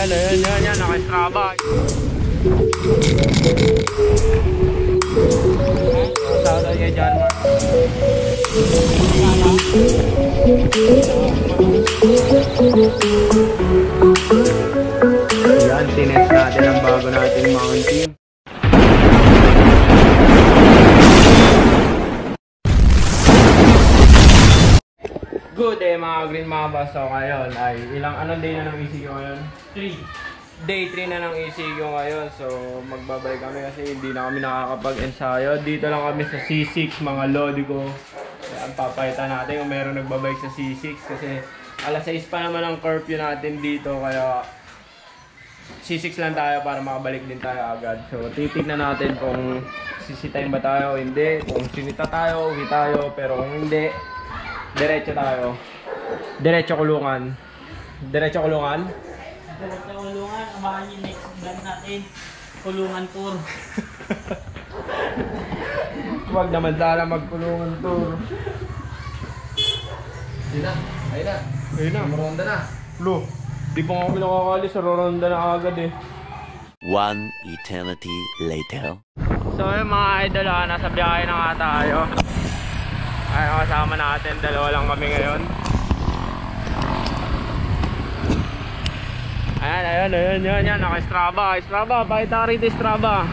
Ayan, ayan, yan, yan. Naka-straba. Shoutout kay John Mark. Yan, tinest natin ang bago nating mounting. Mga green mamba. So ngayon ay ilang anong day na ng ECQ ngayon? 3. Day 3 na ng ECQ ngayon. So magbabalik kami kasi hindi na kami nakakapag-ensayo. Dito lang kami sa C6 mga lodi ko. Kaya papayta natin kung meron nagbabike sa C6 kasi alas 6 pa naman ang curfew natin dito kaya C6 lang tayo para makabalik din tayo agad. So, titignan natin kung sisitayin ba tayo o hindi. Kung sinita tayo, uwi tayo. Pero kung hindi, diretso tayo. Diretso kulungan. Diretso kulungan? Diretso kulungan, abangan yung next vlog natin. Kulungan tour. Huwag naman sana magkulungan tour. Ayun na, ayun na. Ayun na. Maronda na. Lo, di pa nga kami nakakali sa ronda na agad eh. One eternity later. So yung mga idol, ah, nasa biyahe na nga tayo. Ay, kasama natin, dalawa lang kami ngayon. Ayan, ayan, ayan, ayan, ayan, naka-Strava, Strava, pakita ka rito Strava.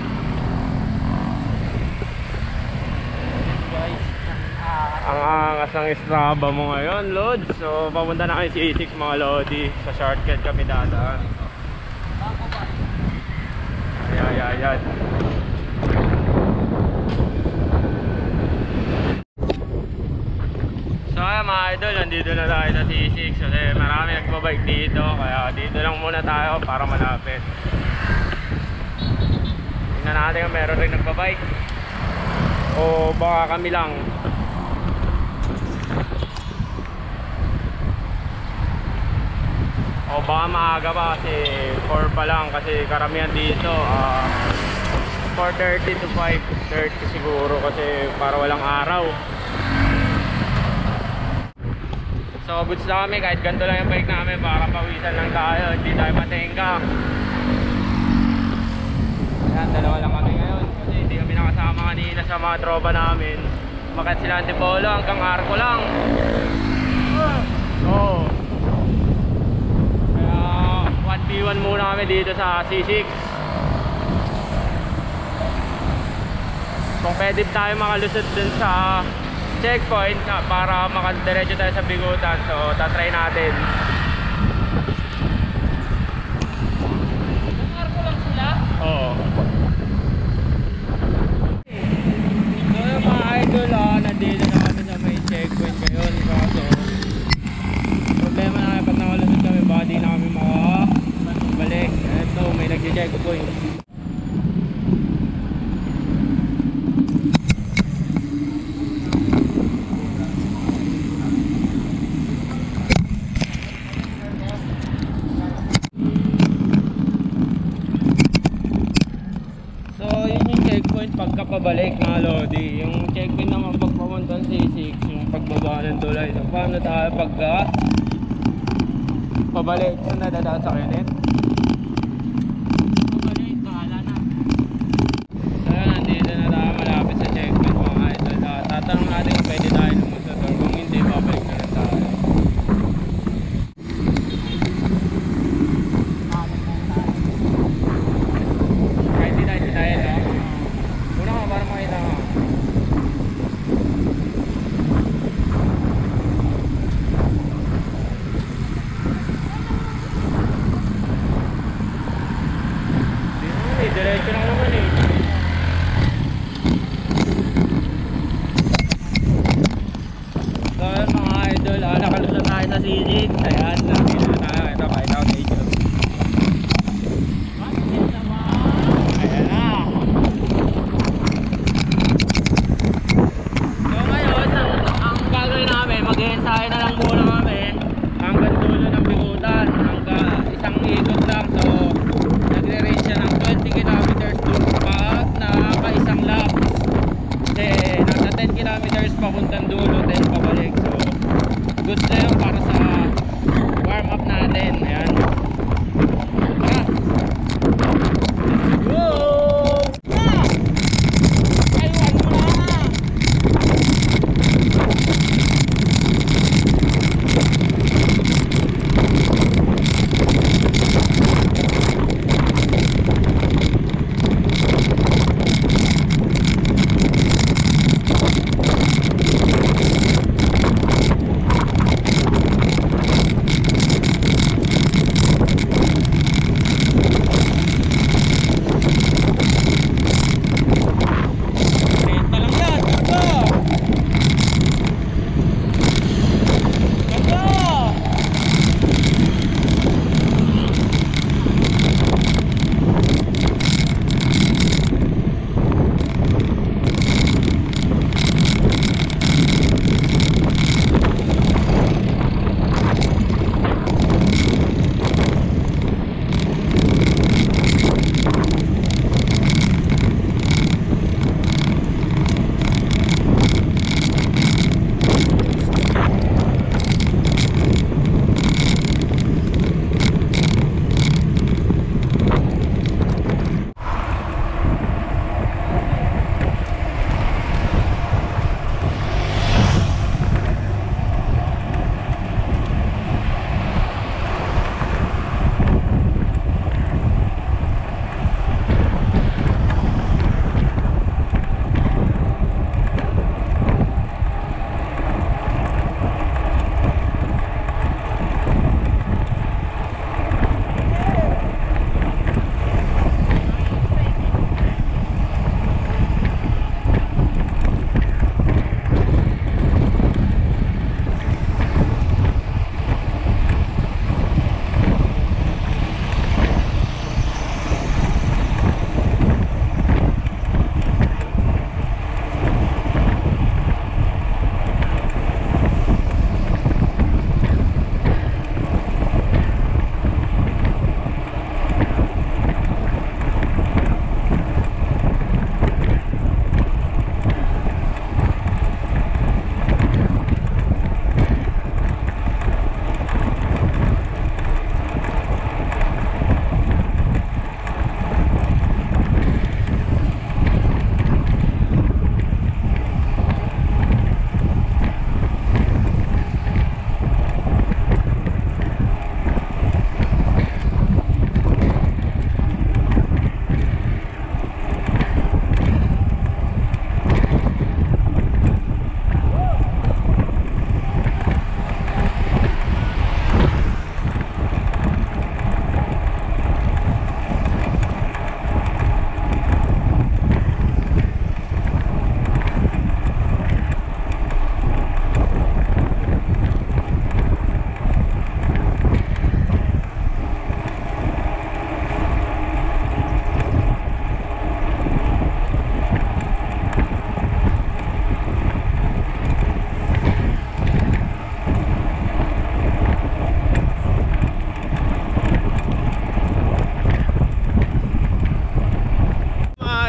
Ang angas ng Strava mo ngayon, Lod. So, papunta na kayo si 6 mga Lodi. Sa shortcut kami dadaan. Ayan, ayan, ayan. So ayan mga idol, nandito na tayo sa C6 kasi marami nagbabike dito kaya dito lang muna tayo para malapit. Tingnan natin kung meron rin nagbabike o baka kami lang. O baka maaga pa kasi 4 pa lang kasi karamihan dito ah 4.30 to 5.30 siguro kasi para walang araw. So goods na kami kahit ganito lang yung bike namin para pawisan lang tayo, hindi tayo matingka. Ayan, dalawa lang kami ngayon kasi hindi kami nakasama kanina sa mga tropa namin. Makat sila Antipolo hanggang Arco lang. Oo. Kaya 1v1 muna kami dito sa C6. Kung pwede tayo makalusot dun sa checkpoint na para makadiretso tayo sa bigutan. So tatry natin. Arko lang sila. oo. So yung mga idol ah nandito na kami sa may checkpoint ngayon kaso problema na pag nakalusot kami baka di na kami makabalik eto may nagche-checkpoint So, yun yung checkpoint pagka Lodi. Yung checkpoint naman pag pamunta sa C6, yung pagbaba ng tulay. So, paano tayo pagka pabalik? Saan nadadaan sa Kenneth?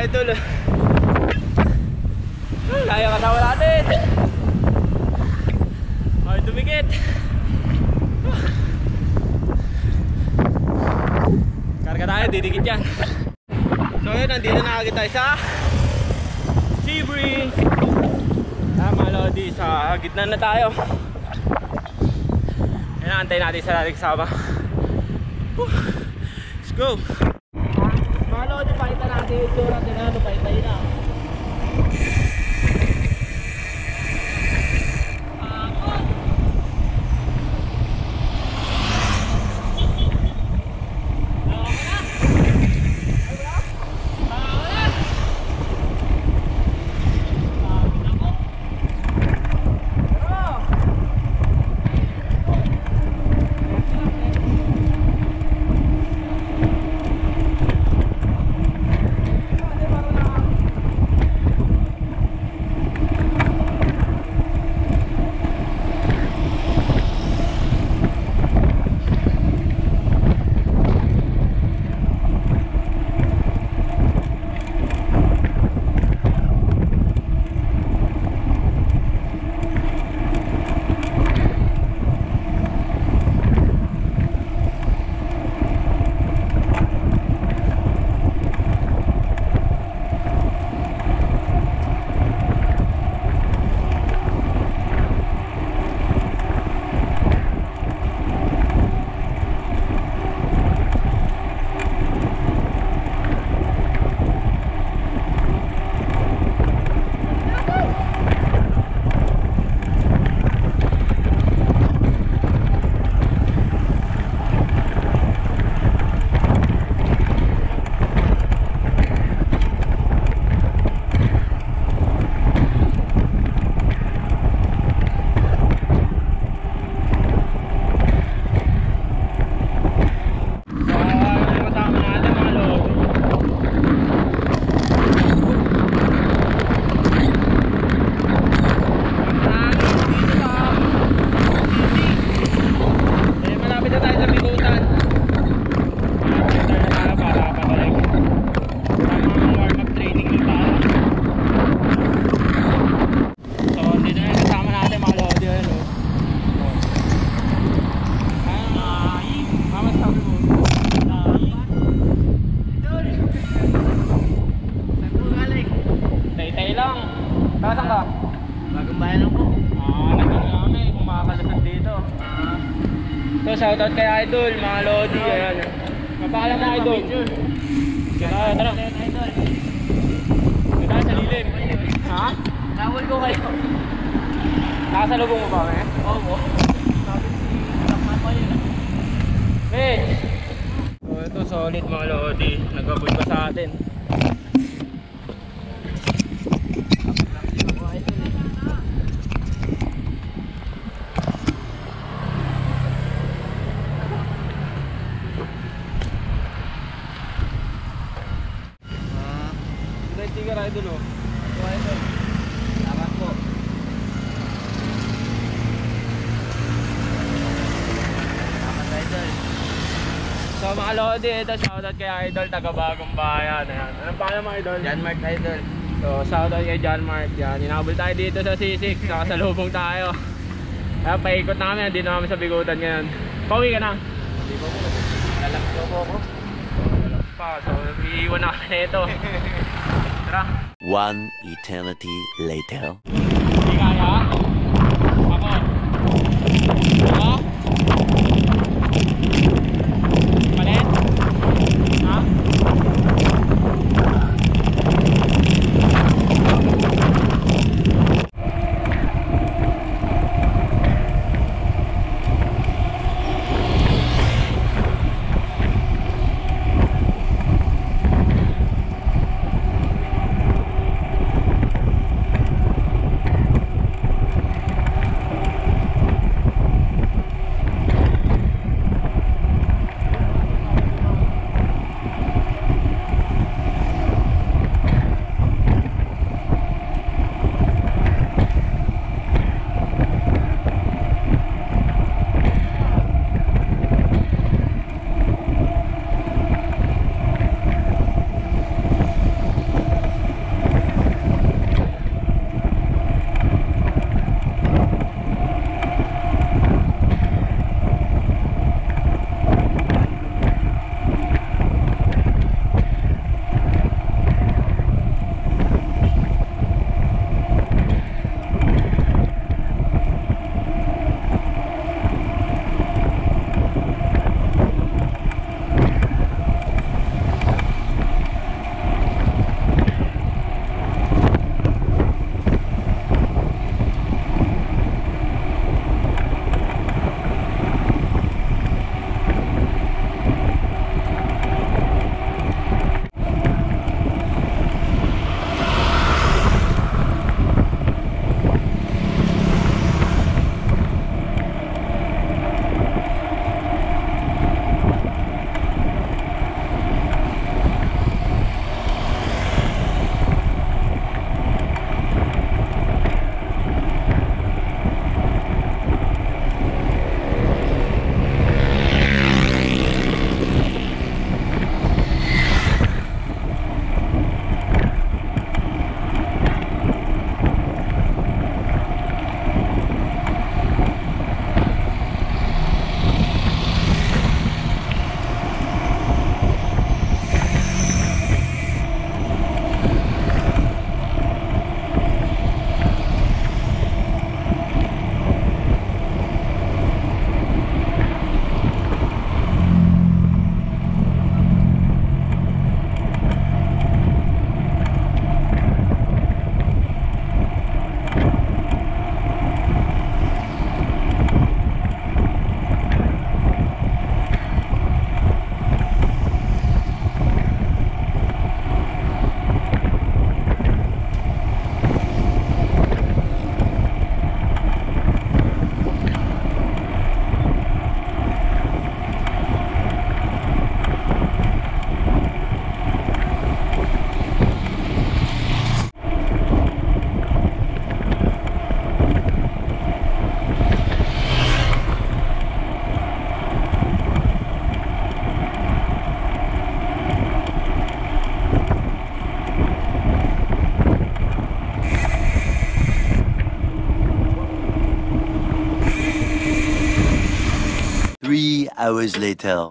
Idol. Kaya kasama natin. Ay, dumikit. Karga tayo, didikit yan. So yun, nandito na agad tayo sa Sebring. Ah, mga lodi, sa gitna na tayo. Yan, antay natin sa dating sama. Whew. Let's go. Mga lodi, pakita natin yung tura din Idol, mga Lodi. Ayan. Mapakala mo Idol. Tara, tara. Tara sa lilim. Ha? Nawal ko kayo. Nakasalubong mo ba kami? Oo. Sabi si Lakman pa yun. Mitch! So, ito solid mga Lodi. Nag-aboy pa sa atin. Ito yung sticker idol oh. Ito idol. Salamat po. Salamat idol. So mga Lodi, ito shoutout kay Idol, taga Bagong Bayan. Ayan. Anong pangalan mo Idol? John Mark idol. So shoutout kay John Mark. Yan, inabol tayo dito sa C6, nakasalubong tayo. Kaya paikot na kami, hindi na kami sa bigutan ngayon. Pauwi ka na. Hindi ko po. Lalakso po ako. Pa, so iiwan na kami nito. Tara. One eternity later. Hindi kaya? Ako. Ako? Hours later.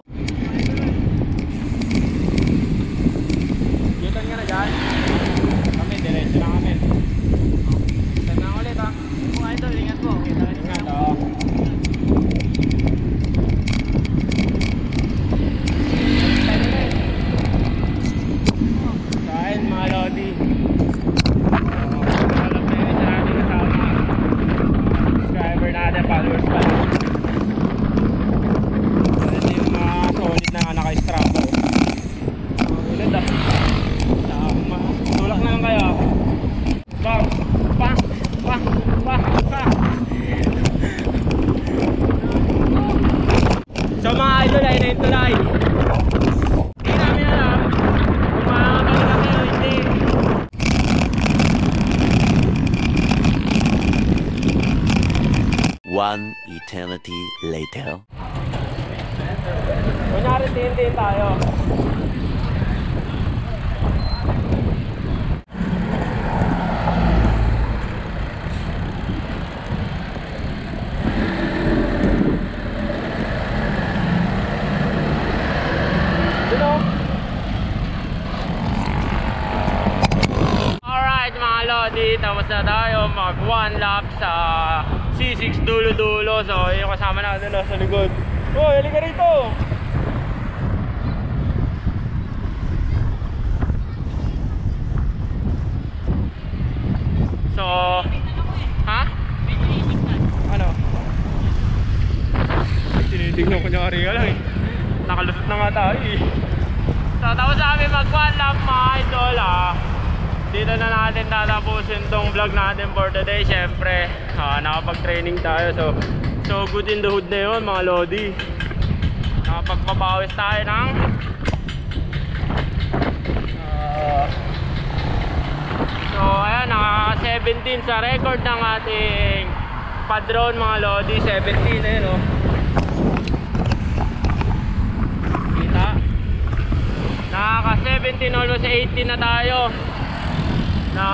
One eternity later. Kunyari tiin tayo. Alright mga lodi, tapos na tayo one lap C6 dulo-dulo. So yung kasama na sa likod. Oh, halika rito! So, ha? Ano? Tinitignan ko niya ka lang eh. Nakalusot na nga tayo eh. So, tapos namin mag one lap mga idol ah. Dito na natin tatapusin tong vlog natin for today. Siyempre, ah, nakapag-training tayo. So, so good in the hood na yun mga lodi. Nakapagpapawis tayo ng ah, So ayan, naka 17 sa record ng ating padron mga lodi, 17 eh no. Kita. Nakaka 17 almost 18 na tayo. Na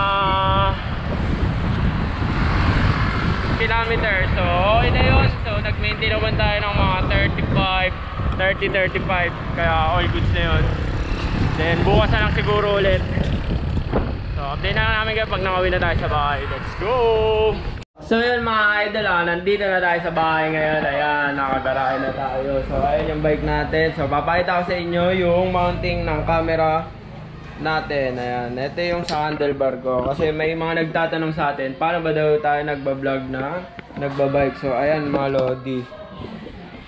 kilometer. So okay na yun. So nag-maintain naman tayo ng mga 35, 30, 35. Kaya all goods na yun. Then bukas na lang siguro ulit. So, update na lang namin kayo pag nakawin na tayo sa bahay. Let's go! So yun mga idol ah, nandito na tayo sa bahay ngayon. Ayan, nakagarahe na tayo. So ayun yung bike natin. So papakita ko sa inyo yung mounting ng camera natin. Ayan, ito yung sa handlebar ko. Kasi may mga nagtatanong sa atin, paano ba daw tayo nagbablog na nagbabike. So ayan mga lodi.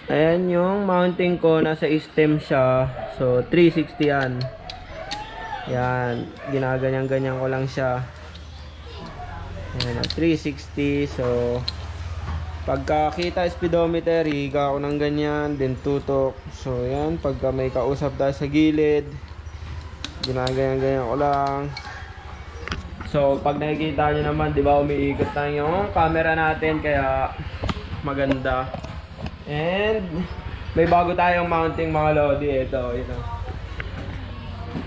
Ayan yung mounting ko, nasa stem siya. So 360 yan. Yan, ginaganyan-ganyan ko lang siya. Yan, 360. So, pagkakita speedometer, higa ako ng ganyan, then tutok. So, yan, pagka may kausap tayo sa gilid, ginaganyan-ganyan ko lang. So, pag nakikita nyo naman, di ba, umiikot lang yung camera natin, kaya maganda. And, may bago tayong mounting mga lodi. Ito, ito.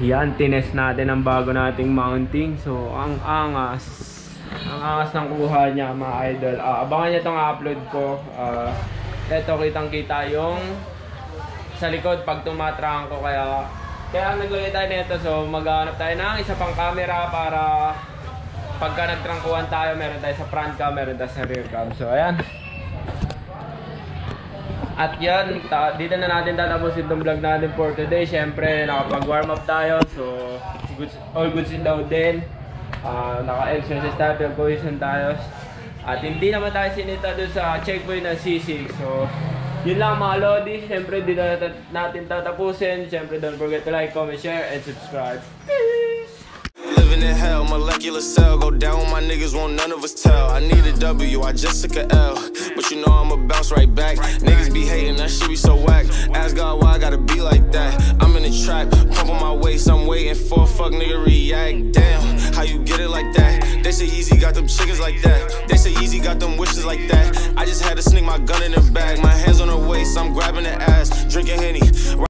Yan, tinest natin ang bago nating mounting. So, ang angas. Ang angas ng kuha niya, mga idol. Ah, abangan niyo itong upload ko. Ah, eto, kitang kita yung sa likod pag tumatrang ko. Kaya, kaya naglagay tayo nito. So, maghanap tayo ng isa pang camera para pagka nagtrangkuhan tayo, meron tayo sa front cam, meron tayo sa rear cam. So, ayan. At yan, dito na natin tatapusin itong vlog natin for today. Siyempre, nakapag-warm up tayo. So, goods, all goods in daw din. Ah, naka-exercise tayo, pag-cohesion tayo. At hindi naman tayo sinita doon sa checkpoint ng C6. So, yun lang mga Lodi. Siyempre, tat- natin tatapusin. Siyempre, don't forget to like, comment, share, and subscribe. Living in hell, molecular cell. Go down my niggas, won't none of us tell. I need a W, I just took a L. But you know I'ma bounce right back. Niggas be hating, that shit be so whack. Ask God why I gotta be like that. I'm in the trap, my waist, I'm waiting for a fuck nigga react. Damn, how you get it like that? They say Easy got them chickens like that. They say Easy got them wishes like that. I just had to sneak my gun in the bag. My hands on her waist, I'm grabbing the ass, drinking Henny.